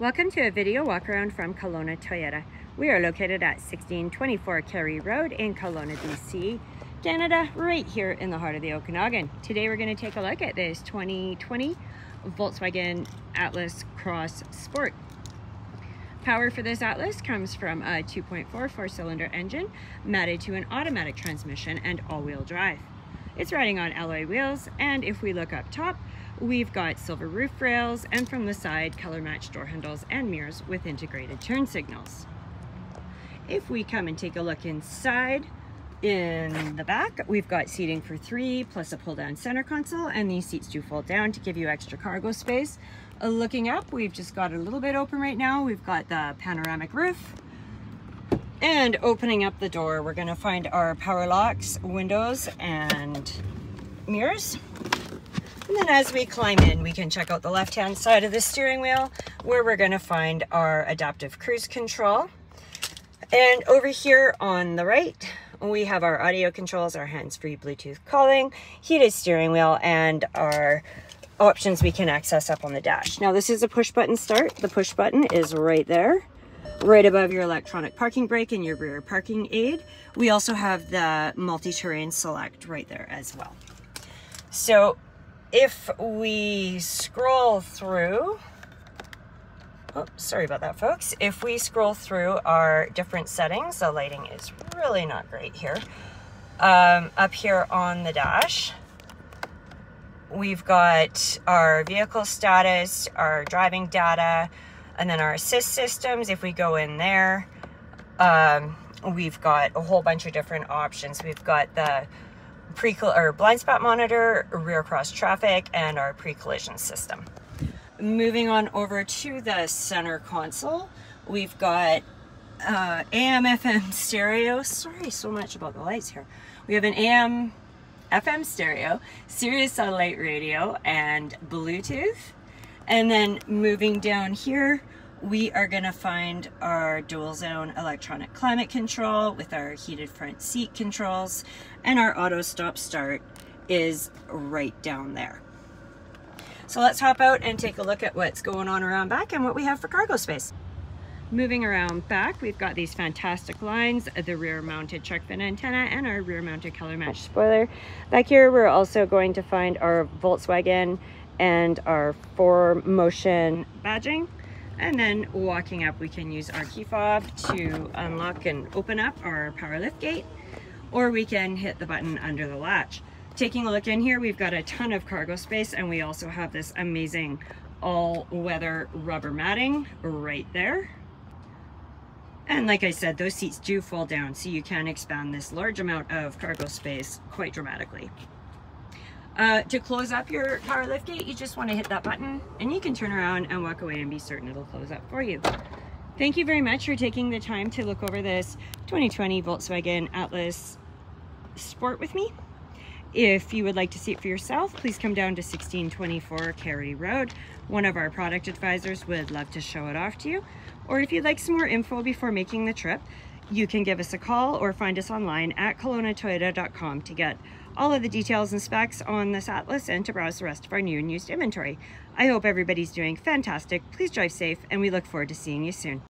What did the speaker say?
Welcome to a video walk around from Kelowna Toyota. We are located at 1624 Cary Road in Kelowna, BC, Canada, right here in the heart of the Okanagan. Today we're going to take a look at this 2020 Volkswagen Atlas Cross Sport. Power for this Atlas comes from a 2.4 four-cylinder engine matted to an automatic transmission and all-wheel drive. It's riding on alloy wheels and if we look up top, we've got silver roof rails and from the side color matched door handles and mirrors with integrated turn signals. If we come and take a look inside, in the back, we've got seating for three plus a pull down center console and these seats do fold down to give you extra cargo space. Uh, looking up, we've just got a little bit open right now. We've got the panoramic roof and opening up the door, we're gonna find our power locks, windows, and mirrors. And then as we climb in, we can check out the left-hand side of the steering wheel where we're gonna find our adaptive cruise control. And over here on the right, we have our audio controls, our hands-free Bluetooth calling, heated steering wheel, and our options we can access up on the dash. Now this is a push button start. The push button is right there, right above your electronic parking brake and your rear parking aid. We also have the multi-terrain select right there as well. So if we scroll through, Oh, sorry about that, folks. If we scroll through our different settings, the lighting is really not great here. Um, up here on the dash, we've got our vehicle status, our driving data, and then our assist systems. If we go in there, um, we've got a whole bunch of different options. We've got the pre or blind spot monitor, rear cross traffic, and our pre-collision system. Moving on over to the center console, we've got uh, AM FM stereo. Sorry so much about the lights here. We have an AM FM stereo, Sirius satellite radio, and Bluetooth. And then moving down here, we are going to find our dual zone electronic climate control with our heated front seat controls and our auto stop start is right down there. So let's hop out and take a look at what's going on around back and what we have for cargo space. Moving around back, we've got these fantastic lines, the rear mounted shark fin antenna and our rear mounted color match spoiler. Back here, we're also going to find our Volkswagen and our 4Motion badging. And then walking up, we can use our key fob to unlock and open up our power lift gate, or we can hit the button under the latch. Taking a look in here, we've got a ton of cargo space and we also have this amazing all-weather rubber matting right there. And like I said, those seats do fall down, so you can expand this large amount of cargo space quite dramatically. Uh, to close up your power lift gate, you just want to hit that button and you can turn around and walk away and be certain it'll close up for you. Thank you very much for taking the time to look over this 2020 Volkswagen Atlas Sport with me. If you would like to see it for yourself, please come down to 1624 Cary Road. One of our product advisors would love to show it off to you. Or if you'd like some more info before making the trip, you can give us a call or find us online at KelownaToyota.com to get all of the details and specs on this Atlas and to browse the rest of our new and used inventory. I hope everybody's doing fantastic. Please drive safe and we look forward to seeing you soon.